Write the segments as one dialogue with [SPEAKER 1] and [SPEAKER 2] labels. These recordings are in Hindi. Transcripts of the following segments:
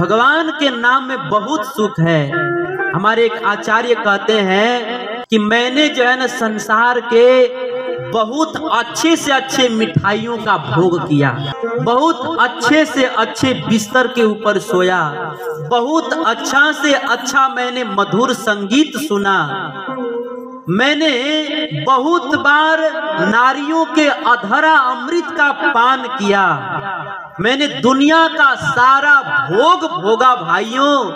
[SPEAKER 1] भगवान के नाम में बहुत सुख है। हमारे एक आचार्य कहते हैं कि मैंने जो है ना संसार के बहुत अच्छे से अच्छे मिठाइयों का भोग किया। बहुत अच्छे से अच्छे बिस्तर के ऊपर सोया। बहुत अच्छा से अच्छा मैंने मधुर संगीत सुना। मैंने बहुत बार नारियों के अधरा अमृत का पान किया। मैंने दुनिया का सारा भोग भोगा भाइयों,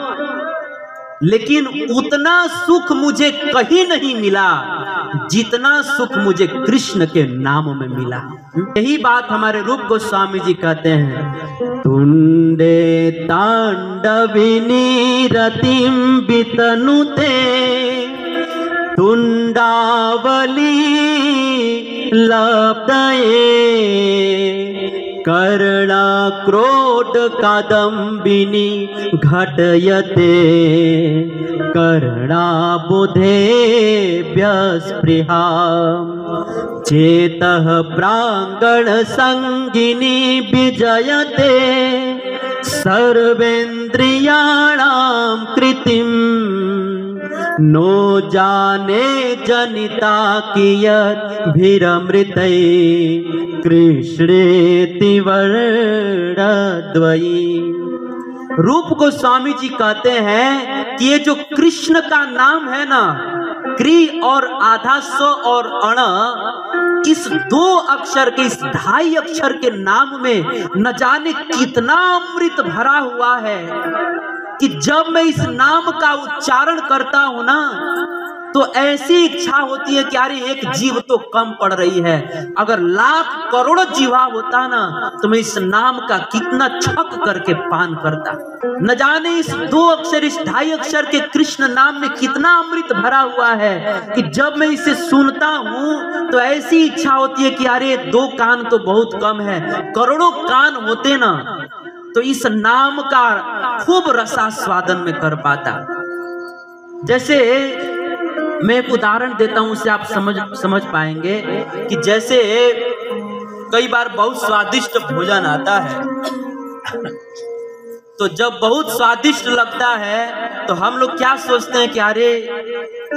[SPEAKER 1] लेकिन उतना सुख मुझे कहीं नहीं मिला जितना सुख मुझे कृष्ण के नाम में मिला। यही बात हमारे रूप गोस्वामी जी कहते हैं। तुंडे तांडविनी रतिम बितनुते तुंडावली लब्धये। कर्णाक्रोटकादम्बिनी घटयते। कर्णा चेतः प्राङ्गणसङ्गिनी विजयते। सर्वेन्द्रिया नो जाने जनिता कियत् भीरमृतै कृष्णेति वर्णद्वयी रूप गोस्वामी जी कहते हैं कि ये जो कृष्ण का नाम है ना, क्री और आधा सो और अण, इस दो अक्षर के, इस ढाई अक्षर के नाम में न जाने कितना अमृत भरा हुआ है। कि जब मैं इस नाम का उच्चारण करता हूँ ना तो ऐसी इच्छा होती है कि अरे एक जीव तो कम पड़ रही है। अगर लाख करोड़ जीवा होता ना तो मैं इस नाम का कितना छक करके पान करता। न जाने इस दो अक्षर, इस ढाई अक्षर के कृष्ण नाम में कितना अमृत भरा हुआ है कि जब मैं इसे सुनता हूँ तो ऐसी इच्छा होती है कि अरे दो कान तो बहुत कम है। करोड़ों कान होते ना तो इस नाम का खूब रसा स्वादन में कर पाता। जैसे मैं एक उदाहरण देता हूँ, उसे आप समझ समझ पाएँगे कि जैसे कई बार बहुत स्वादिष्ट भोजन आता है तो जब बहुत स्वादिष्ट लगता है तो हम लोग क्या सोचते हैं कि अरे,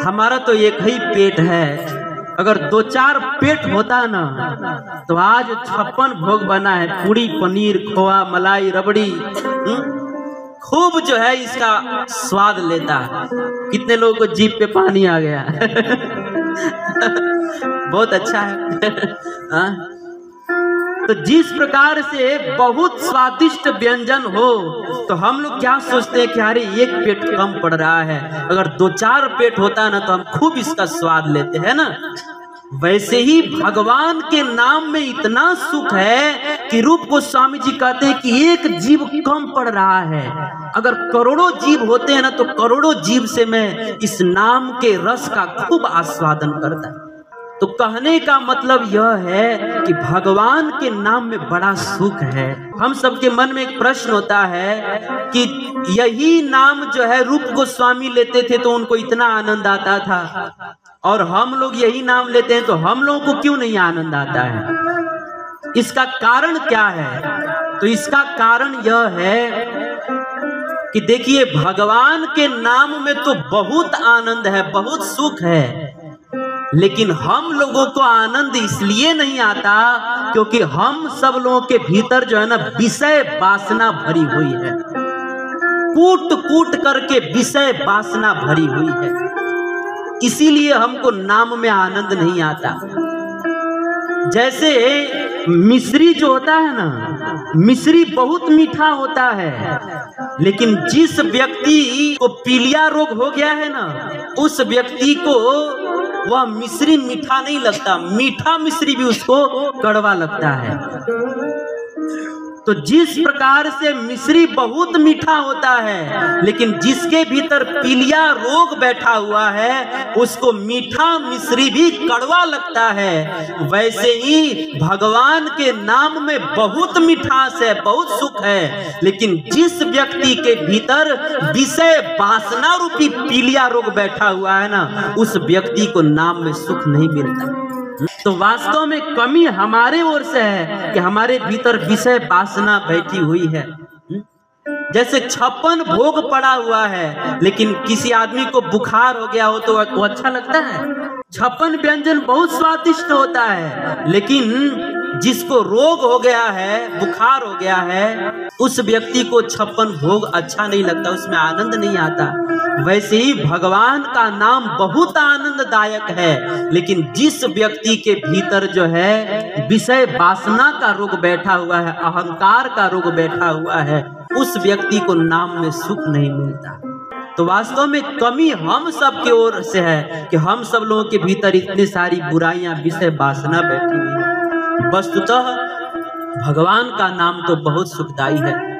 [SPEAKER 1] हमारा तो एक ही पेट है। अगर दो चार पेट होता ना तो आज छप्पन भोग बना है पूरी पनीर, खोआ, मलाई, रबड़ी खूब जो है इसका स्वाद लेता है। कितने लोगों को जीप पे पानी आ गया? बहुत अच्छा है। हाँ? तो जिस प्रकार से बहुत स्वादिष्ट व्यंजन हो तो हम लोग क्या सोचते हैं कि अरे, एक पेट कम पड़ रहा है। अगर दो चार पेट होता है ना तो हम खूब इसका स्वाद लेते, हैं ना? वैसे ही भगवान के नाम में इतना सुख है कि रूप गोस्वामी जी कहते हैं कि एक जीव कम पड़ रहा है। अगर करोड़ों जीव होते हैं ना तो करोड़ों जीव से मैं इस नाम के रस का खूब आस्वादन करता तो कहने का मतलब यह है कि भगवान के नाम में बड़ा सुख है। हम सबके मन में एक प्रश्न होता है कि यही नाम जो है रूप गोस्वामी लेते थे तो उनको इतना आनंद आता था? और हम लोग यही नाम लेते हैं तो हम लोगों को क्यों नहीं आनंद आता है? इसका कारण क्या है? तो इसका कारण यह है कि देखिए, भगवान के नाम में तो बहुत आनंद है, बहुत सुख है। लेकिन हम लोगों को आनंद इसलिए नहीं आता क्योंकि हम सब लोगों के भीतर जो है ना विषय वासना भरी हुई है। कूट कूट करके विषय वासना भरी हुई है। इसीलिए हमको नाम में आनंद नहीं आता। जैसे मिश्री जो होता है ना, मिश्री बहुत मीठा होता है, लेकिन जिस व्यक्ति को पीलिया रोग हो गया है ना, उस व्यक्ति को वह मिश्री मीठा नहीं लगता मीठा मिश्री भी उसको कड़वा लगता है। तो जिस प्रकार से मिश्री बहुत मीठा होता है, लेकिन जिसके भीतर पीलिया रोग बैठा हुआ है, उसको मीठा मिश्री भी कड़वा लगता है। वैसे ही भगवान के नाम में बहुत मिठास है, बहुत सुख है, लेकिन जिस व्यक्ति के भीतर विषय वासना रूपी पीलिया रोग बैठा हुआ है ना, उस व्यक्ति को नाम में सुख नहीं मिलता। तो वास्तव में कमी हमारे ओर से है कि हमारे भीतर विषय वासना बैठी हुई है। जैसे छप्पन भोग पड़ा हुआ है, लेकिन किसी आदमी को बुखार हो गया हो तो वो अच्छा लगता है? छप्पन व्यंजन बहुत स्वादिष्ट होता है, लेकिन जिसको रोग हो गया है, बुखार हो गया है, उस व्यक्ति को छप्पन भोग अच्छा नहीं लगता, उसमें आनंद नहीं आता। वैसे ही भगवान का नाम बहुत आनंददायक है, लेकिन जिस व्यक्ति के भीतर जो है, विषय वासना का रोग बैठा हुआ है, अहंकार का रोग बैठा हुआ है, उस व्यक्ति को नाम में सुख नहीं मिलता। तो वास्तव में कमी हम सब की ओर से है कि हम सब लोगों के भीतर इतनी सारी बुराइयाँ, विषय वासना बैठी हुई है। वस्तुतः भगवान का नाम तो बहुत सुखदाई है।